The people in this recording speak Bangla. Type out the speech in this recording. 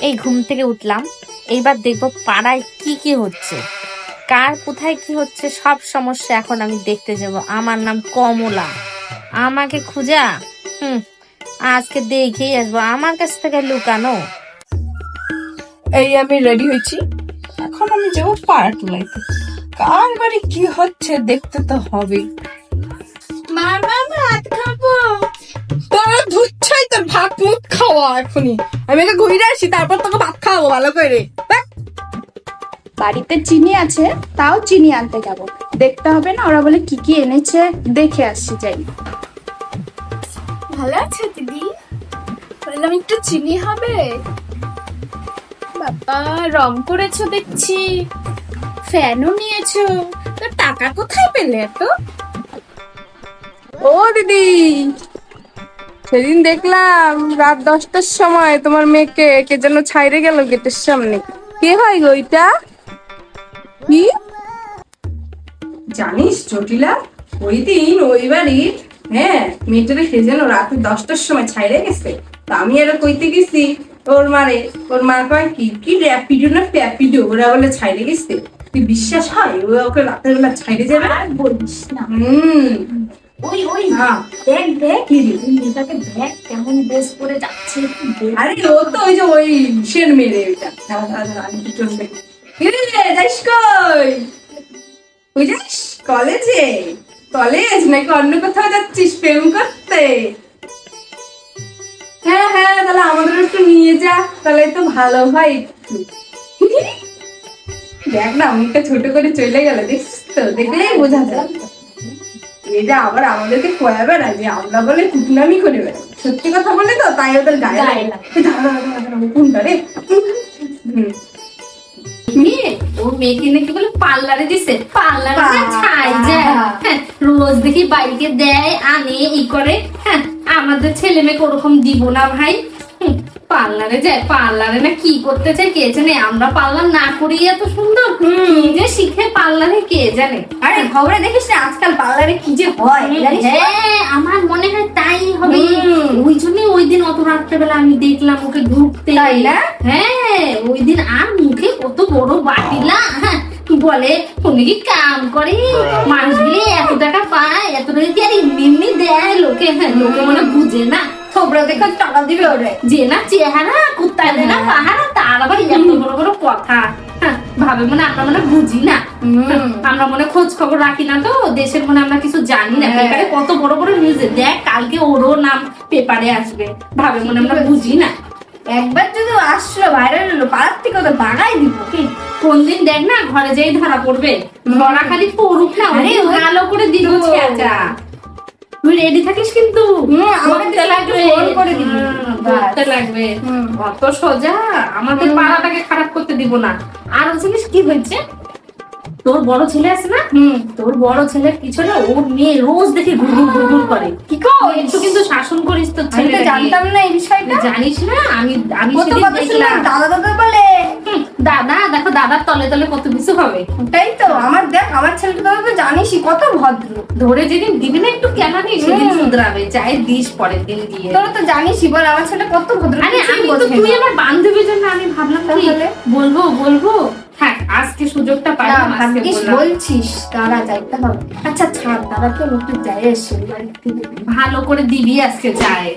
এই ঘুম থেকে উঠলাম। এইবার দেখব পাড়ায় কি কি হচ্ছে। কার কোথায় কি হচ্ছে সব সমস্যা এখন আমি দেখতে যাব। আমার নাম কমলা। আমাকে খুঁজা? হুম আজকে দেখেই আসব। আমার কাছ থেকে লুকানো। এই আমি রেডি হয়েছি। এখন আমি যাব পাড়া টুলাইতে কার বাড়ি কি হচ্ছে দেখতে তো হবে মামা ভাত মুখ খাওয়া এখনই। আমি আগে ঘুরে আসি তারপর তোকে ভাত খাওয়াবো ভালো করে। বাড়িতে চিনি আছে তাও চিনি আনতে যাব। দেখতে হবে না ওরা বলে কি কি এনেছে দেখে আসছি যাই। ভালো আছে দিদি? বললাম একটু চিনি হবে। বাবা রং করেছ দেখছি। ফ্যানও নিয়েছো। তো টাকা কোথায় পেলে এত? ও দিদি সেদিন দেখলাম রাত দশটার সময় তোমার মেয়েকে কে যেন ছাইরে গেল গেটের সামনে। কে হয় গো ওইটা কি? জানিস জটিলা ওই দিন ওই বাড়ির হ্যাঁ মেয়েটারে সে যেন রাতে দশটার সময় ছাইরে গেছে। তা আমি আরও কইতে গেছি ওর মারে ওর মা কয় কি কি র্যাপিডো না প্যাপিডো? ওরা বলে ছাইরে গেছে। তুই বিশ্বাস হয়? ও ওকে রাতের বেলা ছাইরে যাবে? আর বলিস না। হুম। ওই ওই মেয়েটাকে কেমন করে যাচ্ছে আরে, ও তো ওই যে ওই সেন আমি যাইস কই? যাস কলেজে? কলেজ? নাকি অন্য কোথাও যাচ্ছিস প্রেম করতে? হ্যাঁ হ্যাঁ তাহলে আমাদের একটু নিয়ে যা, তাহলে তো ভালো হয় একটু। দেখ না মুখটা ছোট করে চলে গেল দেখছিস তো? দেখলেই বোঝা যায়। এটা আবার আমাদেরকে যে আমরা বলে কুটনামি করে বেড়াই। সত্যি কথা বলে তো? তাই ওদের গায়ে লাগে। কোনটা রে? মেয়ে ওর মেয়েকে নাকি বলে পার্লারে দিছে? পার্লারে ছাই যায়। হ্যাঁ, রোজ দেখি বাড়িতে দেয় আনে ই করে। হ্যাঁ আমাদের ছেলে মেয়েকে ওরকম দিব না ভাই। পার্লারে যায় পার্লারে না কি করতে চায় কে জানে? আমরা পার্লার না করি এত সুন্দর। যে শিখে পার্লারে কে জানে? আরে খবরে দেখিস না আজকাল পার্লারে কি যে হয় হ্যাঁ আমার মনে হয় তাই হবে। ওই জন্যই ওই দিন অত রাত্রেবেলা আমি দেখলাম ওকে ঢুকতে। না? হ্যাঁ ওই দিন আর মুখে কত বড় বাটিলা। হ্যাঁ বলে উনি কি কাম করে? মানুষগুলি এত টাকা পায় এত টাকা কি আর এমনি এমনি দেয় লোকে? হ্যাঁ লোকে মনে বুঝে না। দেখে টাকা দিবে ওরে। যে না চেহারা কুত্তায় দে না পাহারা তার আবার এত বড় বড় কথা। হ্যাঁ, ভাবে মনে আমরা মনে বুঝি না। আমরা মনে খোঁজ খবর রাখি না তো দেশের মনে আমরা কিছু জানি না। হ্যাঁ। পেপারে কত বড় বড় নিউজ দেখ কালকে ওরও নাম পেপারে আসবে। ভাবে মনে আমরা বুঝি না। একবার যদি আসলো ভাইরাল হলো পাড়ার থেকে বাগাই দিব কি, কোন দিন দেখ না ঘরে যেই ধরা পড়বে। ধরা খালি পড়ুক না আরে আরে ভালো করে দিব। চেঁচা তুই রেডি থাকিস কিন্তু? আমাকে লাগবে। ফোন করে দিবি। করতে লাগবে। অত সোজা আমাদের পাড়াটাকে খারাপ করতে দিব না। আর জিনিস কি হয়েছে? তোর বড় ছেলে আছে না? তোর বড় ছেলের পিছনে ওর মেয়ে রোজ দেখে ঘুরঘুর ঘুরঘুর করে। কি কো? একটু কিন্তু শাসন করিস তোর ছেলেটাকে। জানতাম না এই বিষয়টা। জানিস না? আমি আমি সেদিন দেখলাম। দাদা দাদা বলে। দাদা দেখো দাদার তলে তলে কত কিছু হবে। ওটাই তো আমার দেখ আমার ছেলেটা দাদা তো জানিসই কত ভদ্র। ধরে যেদিন দিবি না একটু কেন নেই সেদিন শুধরাবে যাই দিস পরের দিন দিয়ে। তোরা তো জানিসই বল আমার ছেলে কত ভদ্র আরে আমি তো তুই আমার বান্ধবীর জন্য আমি ভাবলাম তাহলে? বলব বলব? আজকে সুযোগটা পাইলাম আজকে। বলছিস তারা যাইতে হবে আচ্ছা ছাড় তারা তো একটু যায় এসে ভালো করে দিবি আজকে যায়